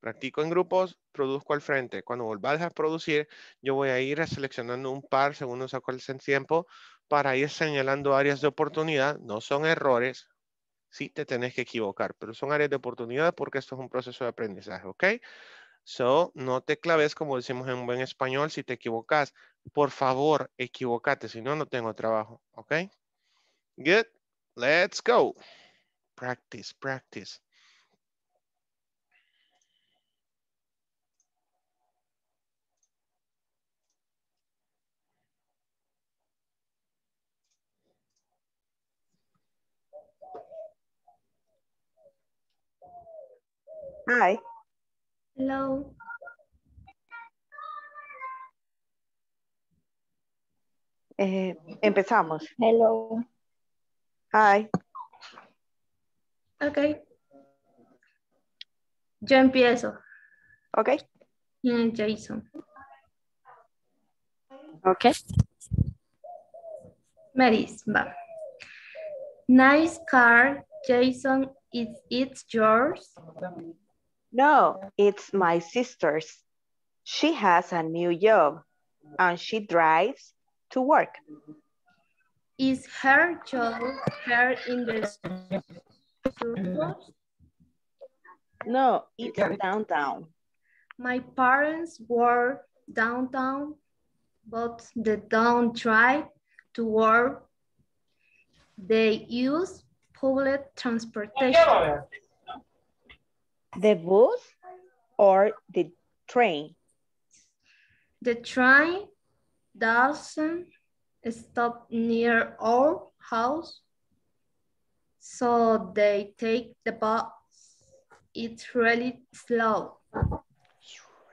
Practico en grupos, produzco al frente. Cuando volváis a producir, yo voy a ir seleccionando un par según nos saco el tiempo para ir señalando áreas de oportunidad. No son errores, sí te tenés que equivocar, pero son áreas de oportunidad porque esto es un proceso de aprendizaje, ¿ok? So, no te claves como decimos en buen español si te equivocas. Por favor, equivocate, si no, no tengo trabajo, ¿ok? Good, let's go. Practice, practice. Hi. Hello. Eh, empezamos. Hello. Hi. Ok. Yo empiezo. Ok. ¿Quién es Jason? Ok. Mary's, va. Nice car, Jason. Is it yours? No, it's my sister's. She has a new job and she drives to work. Is her job her in the suburbs? No, it's downtown. My parents work downtown, but they don't drive to work. They use public transportation. The bus or the train? The train doesn't stop near our house, so they take the bus. It's really slow.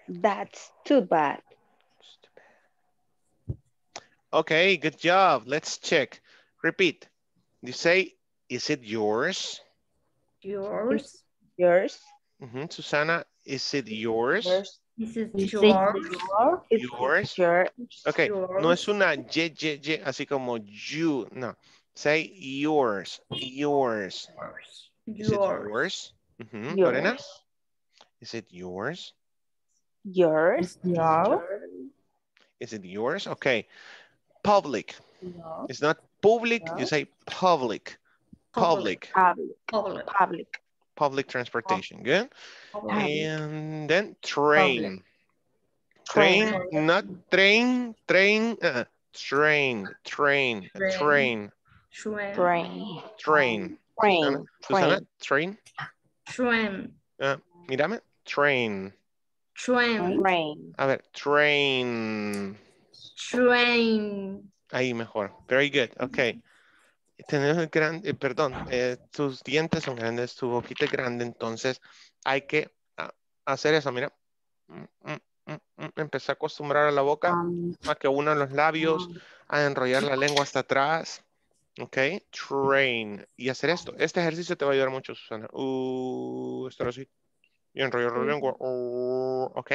That's too bad. Okay, good job. Let's check. Repeat. You say, is it yours? Yours. Yours. Mhm, Susana, is it yours? This is Is it yours. Yours. Okay, no es una ye, ye, ye, así como you, no. Say yours, yours. Is it Yours. yours? Mhm, Yours. Lorena? Is it yours? Yours. Is it yours? Okay. Public. It's not public, you say public. Public. Public. Public. Public. Public transportation, good? Public. And then train. Train, not train, train, uh, train, train, Train. train, Train. Train. train. Train. Susana, Susana, train. Train. Uh, mírame, train. Train. Train. A ver, train. Train. Ahí mejor. Very good. Ok. El gran, eh, perdón, eh, tus dientes son grandes, tu boquita es grande, entonces hay que ah, hacer eso, mira. Mm, mm, mm, Empezar a acostumbrar a la boca a que una los labios, a enrollar la lengua hasta atrás. Ok, train. Y hacer esto. Este ejercicio te va a ayudar mucho, Susana. Uh, estar así. Y enrollar la lengua. Uh, ok.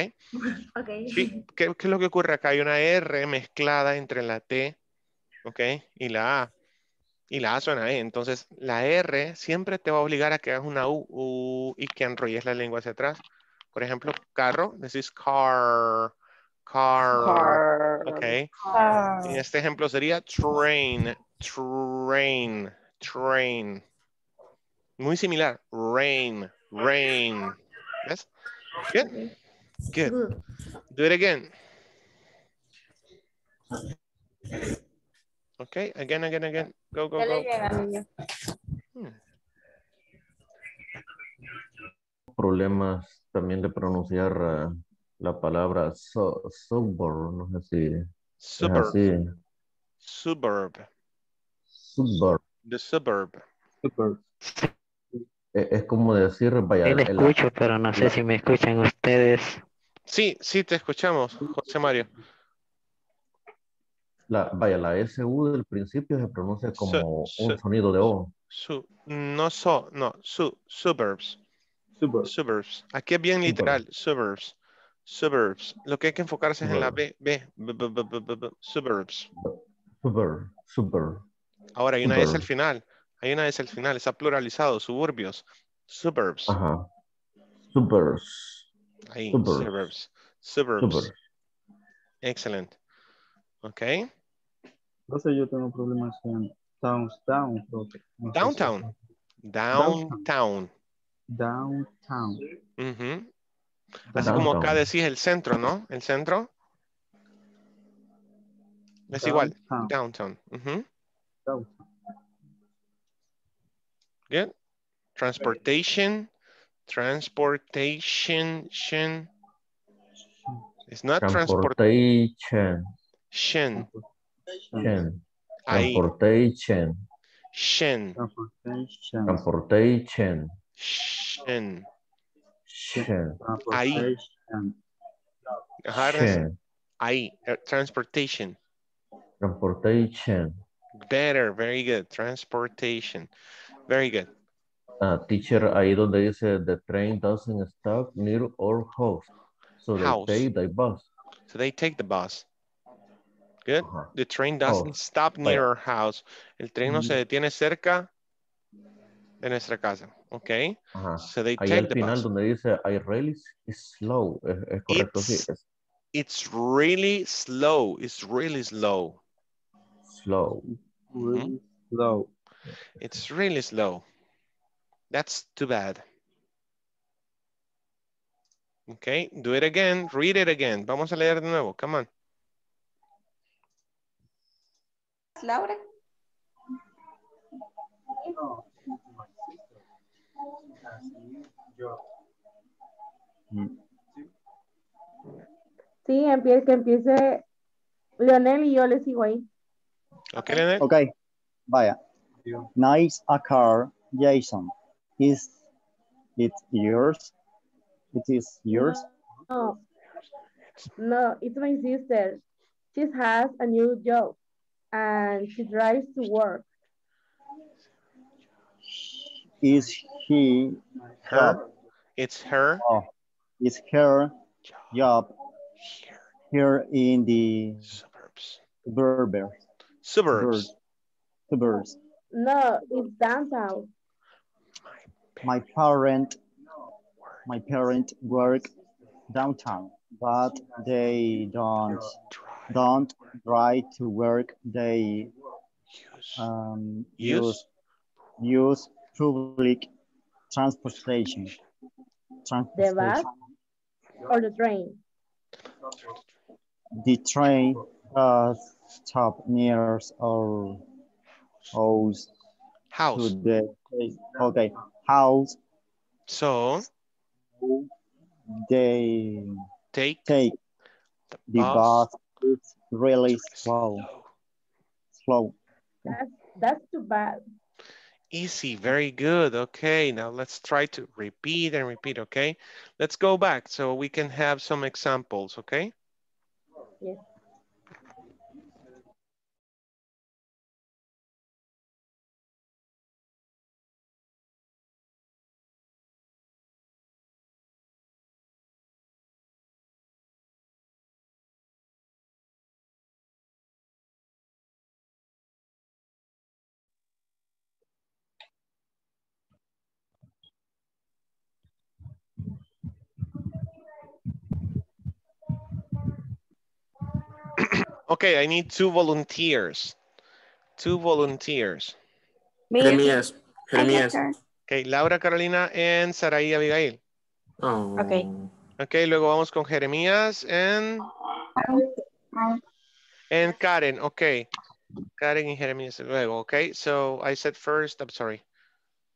Ok. Sí, ¿qué, qué es lo que ocurre acá? Hay una R mezclada entre la T, ¿ok? Y la A. Y la A suena E. Entonces, la R siempre te va a obligar a que hagas una U, U y que enrolles la lengua hacia atrás. Por ejemplo, carro, decís car, car, Car. ¿ok? Car. Y este ejemplo sería train, train, train. Muy similar, rain, rain. ¿Ves? Good. Good. Good. Do it again. Okay, again, again, again. Go, go, go. niño. Problemas también de pronunciar eh, la palabra so, suburb, no sé si es Suburb. así. Suburb. Suburb. The suburb. E- Es como decir, vaya, Sí, le el- escucho, pero no sé si me escuchan ustedes. Sí, sí, te escuchamos, José Mario la, vaya, la SU del principio se pronuncia como su, un su, sonido de O. Su, no so, no, su, suburbs. Suburbs. suburbs. Aquí es bien literal, suburbs. Suburbs. Lo que hay que enfocarse es en la B, B, suburbs. Suburb, suburb. Ahora hay una S al final, hay una S al final, está pluralizado, suburbios, suburbs. Ajá. Suburbs. Ahí, suburbs. Suburbs. suburbs. Excelente. Okay. Entonces yo tengo problemas en downtown. no Downtown. Downtown. Downtown. Ujú. Así como acá decís el centro, ¿no? El centro. Es igual. Downtown. Downtown. Good. Transportation. Transportation. It's not transport. Transportation. Shin. Chen. Transportation. Shin. Transportation. Transportation. Shin. Chen. Ahí. Transportation. Ajá, Ernest. Ahí. Transportation. Transportation. Better. Very good. Transportation. Very good. Ah, teacher, ahí donde dice the train doesn't stop near our house. So they House. take the bus. So they take the bus. Good. Uh-huh. The train doesn't Oh, stop oh, near vaya. our house. El tren no mm. se detiene cerca de nuestra casa. Ok. Ajá. So they Ahí take al the final bus. donde dice I really is slow, es, es correcto, sí, It's, es it's really slow. It's really slow. slow. Mm-hmm. Really slow. It's really slow. That's too bad. Okay, do it again. Read it again. Vamos a leer de nuevo. Come on. Laura. Sí, empie- que empiece Leonel y yo le sigo ahí. Leonel. Okay, vaya. Nice a car, Jason. Is it yours? It is yours? No, no, it's my sister. She has a new job and she drives to work. Is he Her. It's her. Oh, is her job here in the suburbs? Suburbs. Suburbs. Suburbs. No, it's downtown. My parent, my parent work downtown, but they don't don't drive to work. They um, Use? use use public transportation. The bus or the train? The train uh, stop near our house. House. To the, okay, house. So They take take the bus. bus. It's really slow. Slow. That's, that's too bad. Easy, very good. Okay, now let's try to repeat and repeat, okay? Let's go back so we can have some examples, okay? Yes. Okay, I need two volunteers. Two volunteers. Jeremías. Jeremías. Okay, Laura Carolina and Saraí Abigail. Oh. Okay. Okay, luego vamos con Jeremías and, and Karen. Okay. Karen y Jeremías luego. Okay, so I said first, I'm sorry.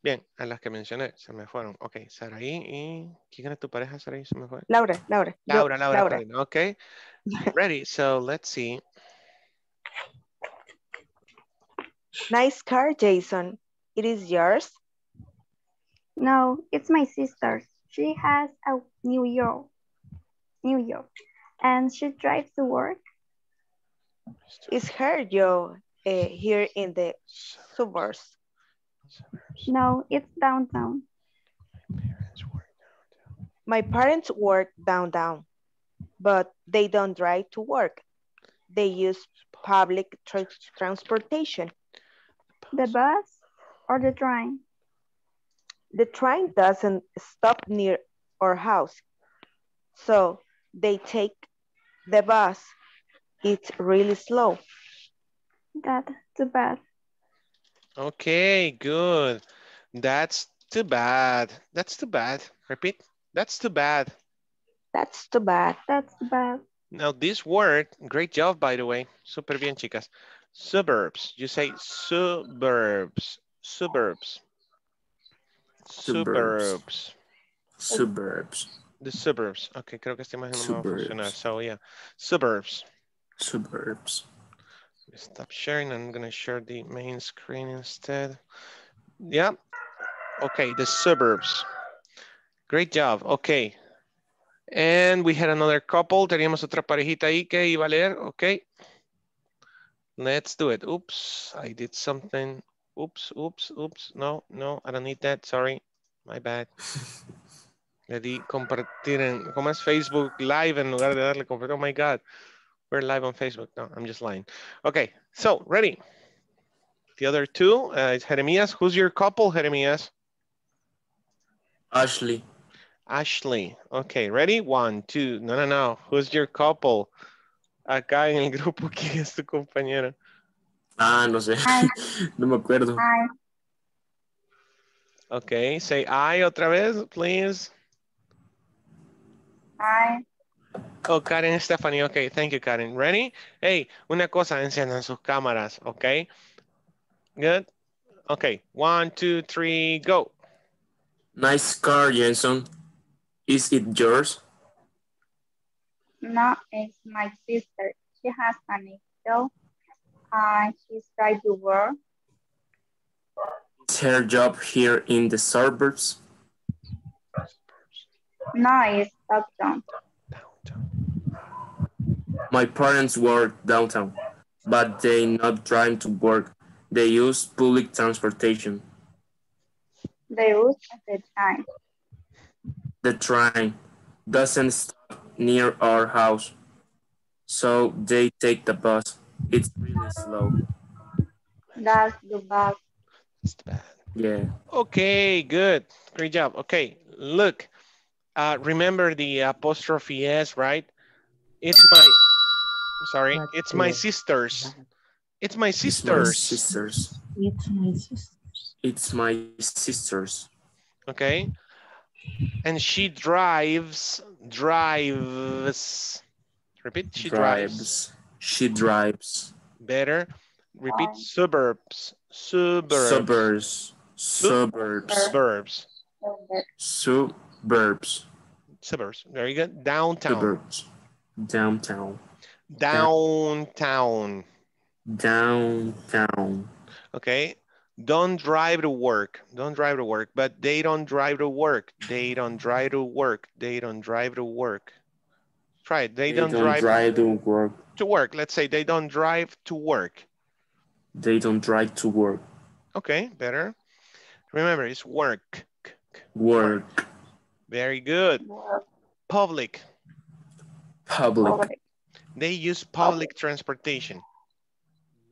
Bien, a las que mencioné, se me fueron. Ok, Saraí y... ¿Quién era tu pareja, Saraí? Se me fue. Laura, Laura. yo, Laura, Laura, Laura. Carolina, ok. Ready, so let's see. Nice car, Jason. It is yours? No, it's my sister's. She has a New York, New York, and she drives to work. Is her job uh, here in the suburbs? No, it's downtown. My parents work downtown, but they don't drive to work. They use public tra- transportation. The bus or the train? The train doesn't stop near our house, so they take the bus. It's really slow. That's too bad. Okay, good. That's too bad. That's too bad. Repeat. That's too bad. That's too bad. That's too bad. Now this word, great job, by the way. Super bien, chicas. Suburbs. You say suburbs. Suburbs. Suburbs. Suburbs. The suburbs. Ok, creo que esta imagen no me va a funcionar. Suburbs. So yeah, suburbs. Suburbs. Stop sharing. I'm gonna share the main screen instead. Yeah. Okay, the suburbs. Great job. Okay. And we had another couple. Teníamos otra parejita ahí que iba a leer. Okay. Let's do it. Oops, I did something. Oops, oops, oops. No, no, I don't need that. Sorry. My bad. [LAUGHS] Le di compartir en, ¿cómo es Facebook Live en lugar de darle compartir? Oh my God. We're live on Facebook. No, I'm just lying. Okay, so ready. The other two uh, is Jeremias. Who's your couple, Jeremias? Ashley. Ashley. Okay, ready? One, two. No, no, no. Who's your couple? Acá en el grupo, [LAUGHS] ¿quién es tu compañero? Ah, no sé. [LAUGHS] no me acuerdo. Hi. Okay, say I otra vez, please. Hi. Oh, Karen Stephanie. Okay, thank you, Karen. Ready? Hey, una cosa, enciendan sus cámaras, okay? Good? Okay, one, two, three, go. Nice car, Jensen. Is it yours? No, it's my sister. She has an issue. Uh, she's trying to work. Is her job here in the suburbs? No, it's uptown. My parents work downtown, but they not trying to work. They use public transportation. They use the time. The train doesn't stop near our house, so they take the bus. It's really slow. That's the bus. Yeah. Okay, good. Great job. Okay, look. Uh, remember the apostrophe S, right? It's my, sorry, it's my sisters. It's my It's my sisters. sisters. It's my sister. It's my sisters. Okay. And she drives, drives. Repeat, she drives. drives. She drives. Better. Repeat, suburbs, suburbs. Suburbs. Suburbs. Suburbs. Suburbs. Suburbs. Very good. Downtown. Suburbs. Downtown. Downtown. Downtown. Okay. Don't drive to work. Don't drive to work. But they don't drive to work. They don't drive to work. They don't drive to work. Try it. They, They don't, don't drive, drive to work. to work. Let's say they don't drive to work. They don't drive to work. Okay, better. Remember, it's work. Work. Very good. Public. Public. They use public transportation.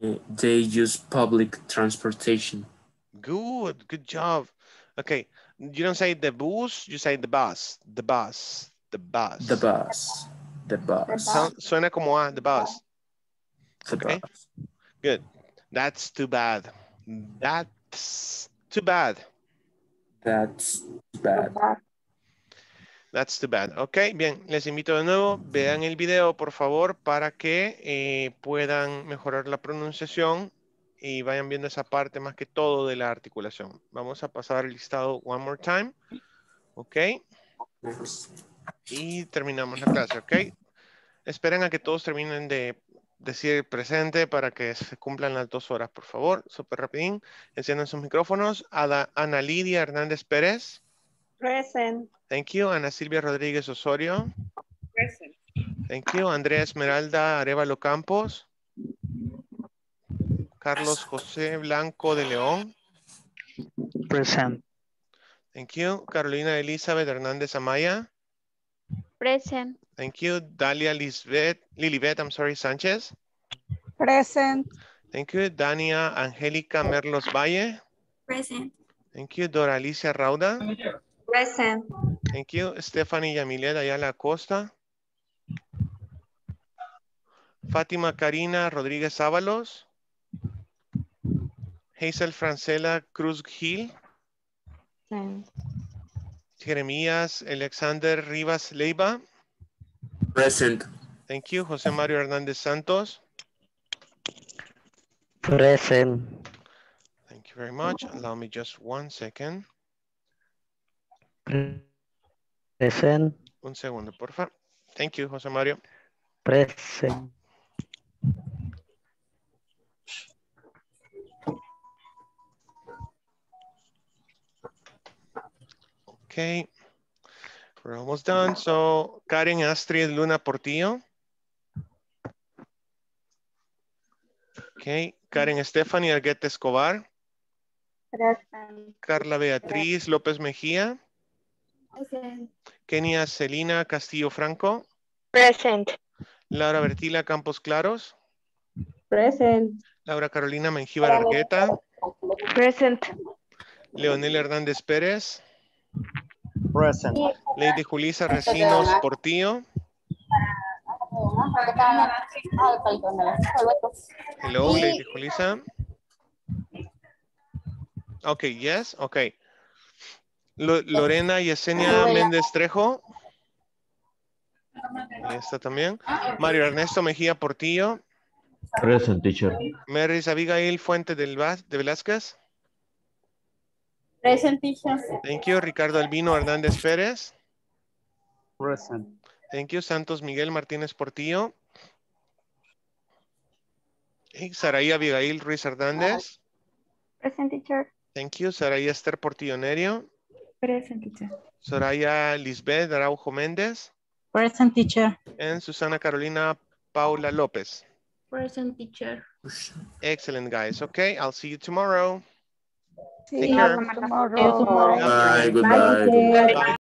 They use public transportation. Good, good job. Okay, you don't say the bus, you say the bus, the bus, the bus. The bus. The bus. Su- Suena como A, the bus. The Okay. bus. Good. That's too bad. That's too bad. That's bad. That's too bad. Ok, bien, les invito de nuevo, vean el video por favor para que eh, puedan mejorar la pronunciación y vayan viendo esa parte más que todo de la articulación. Vamos a pasar el listado one more time. Ok. Y terminamos la clase, ok. Esperen a que todos terminen de decir presente para que se cumplan las dos horas, por favor. Súper rapidín. Enciendan sus micrófonos. Ada- Ana Lidia Hernández Pérez. Present. Thank you. Ana Silvia Rodríguez Osorio. Present. Thank you. Andrea Esmeralda Arevalo Campos. Carlos José Blanco de León. Present. Thank you. Carolina Elizabeth Hernández Amaya. Present. Thank you. Dalia Lisbeth, Lilibet, I'm sorry, Sánchez. Present. Thank you. Dania Angélica Merlos Valle. Present. Thank you. Dora Alicia Rauda. Present. Thank you. Stephanie Yamilet Ayala Acosta. Fátima Karina Rodríguez Ábalos. Hazel Francela Cruz Gil. Jeremías Alexander Rivas Leiva. Present. Thank you. José Mario Hernández Santos. Present. Thank you very much. Allow me just one second. Present. Un segundo, por favor. Thank you, José Mario. Present. Okay. We're almost done. So, Karen Astrid Luna Portillo. Okay. Karen Stephanie Arguete Escobar. Present. Carla Beatriz López Mejía. Present. Kenia Celina Castillo Franco. Present. Laura Bertila Campos Claros. Present. Laura Carolina Mengíbar Argueta. Present. Leonel Hernández Pérez. Present. Lady Julisa Recinos Portillo. Hello, Lady Julisa. Okay, yes, okay. Lo- Lorena Yesenia Méndez Trejo. Ahí está también. Mario Ernesto Mejía Portillo. Present, teacher. Mary Abigail Fuente del Vaz- de Velázquez. Present teacher. Thank you. Ricardo Albino Hernández Pérez. Present. Thank you. Santos Miguel Martínez Portillo. Y Saraí Abigail Ruiz Hernández. Present teacher. Thank you. Saraí Esther Portillo Nerio. Present teacher. Soraya Lisbeth Araujo Méndez. Present teacher. And Susana Carolina Paula López. Present teacher. Excellent, guys. Okay, I'll see you tomorrow. See Take you care. tomorrow. Bye, goodbye. Bye. Bye.